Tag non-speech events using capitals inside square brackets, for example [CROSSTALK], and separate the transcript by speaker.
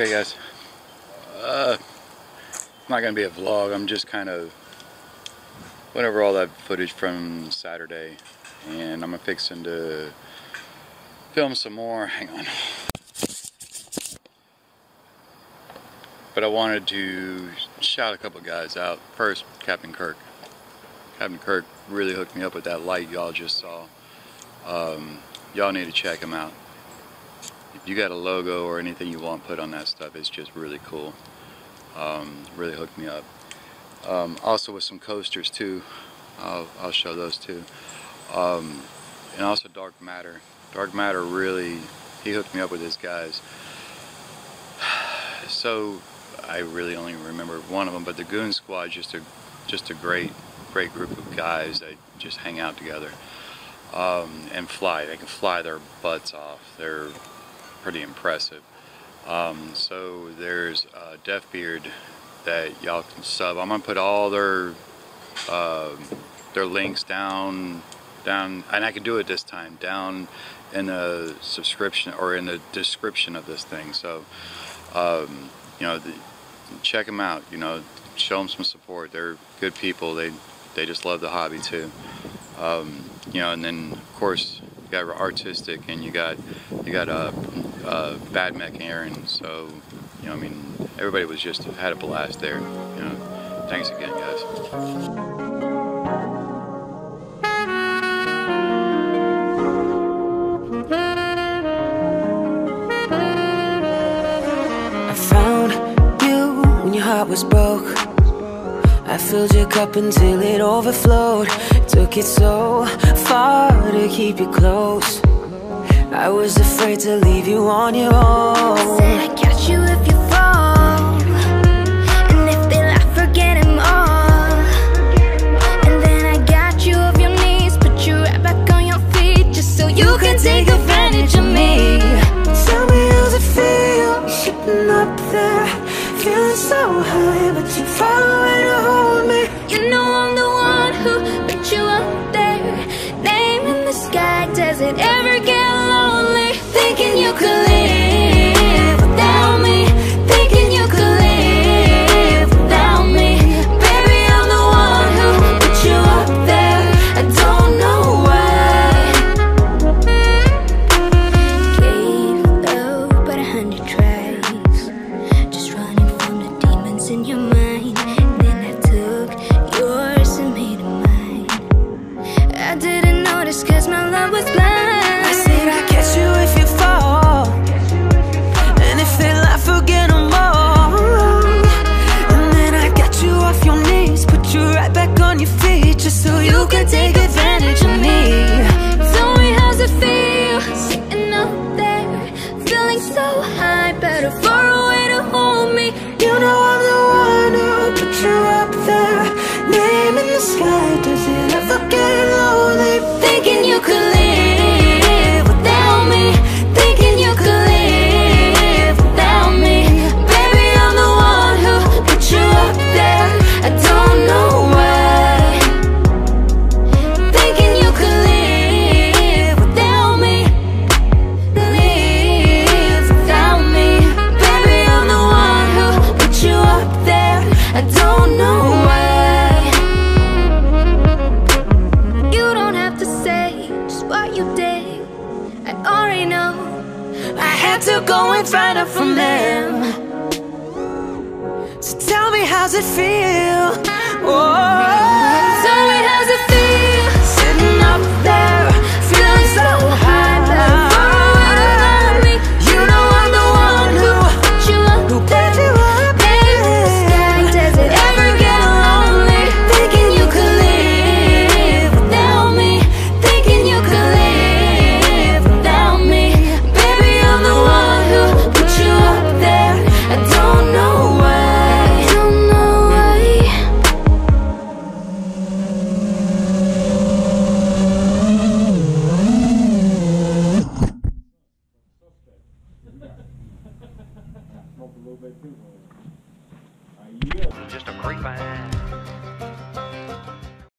Speaker 1: Okay guys, uh, it's not going to be a vlog, I'm just kind of went over all that footage from Saturday and I'm fixing to film some more, hang on. But I wanted to shout a couple guys out. First, Captain Kirk. Captain Kirk really hooked me up with that light y'all just saw. Um, y'all need to check him out if you got a logo or anything you want put on that stuff, it's just really cool. Um, really hooked me up. Um, also with some coasters too. I'll, I'll show those too. Um, and also Dark Matter. Dark Matter really, he hooked me up with his guys. [SIGHS] So I really only remember one of them, but the Goon Squad just a just a great great group of guys that just hang out together um, and fly. They can fly their butts off. They're pretty impressive. Um, so there's uh, DefBeard that y'all can sub. I'm gonna put all their uh, their links down down, and I can do it this time down in the subscription or in the description of this thing. So um, you know, the, check them out. You know, show them some support. They're good people. They they just love the hobby too. Um, you know, and then of course you got artistic and you got you got a uh, uh, bad mech Aaron. So you know, I mean, everybody was just had a blast there. You know, thanks again, guys.
Speaker 2: I found you when your heart was broke. I filled your cup until it overflowed. Took it so far to keep you close. I was afraid to leave you on your own.
Speaker 3: Said I catch you if you fall, and if they laugh, forget them all. And then I got you off your knees, put you right back on your feet, just so you can take advantage of me.
Speaker 2: Tell me how's it feel sitting up there, feeling so high, but you far away to hold me.
Speaker 3: You know I'm the one who put you up there, had to go and
Speaker 2: find out from them. So
Speaker 3: tell me, how's it feel? Oh, [LAUGHS] Smoke a little bit too. Just
Speaker 2: a creep.